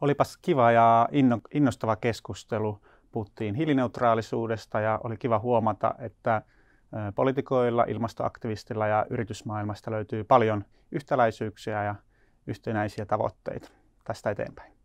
Olipas kiva ja innostava keskustelu. Puhuttiin hiilineutraalisuudesta ja oli kiva huomata, että poliitikoilla, ilmastoaktivistilla ja yritysmaailmasta löytyy paljon yhtäläisyyksiä ja yhtenäisiä tavoitteita tästä eteenpäin.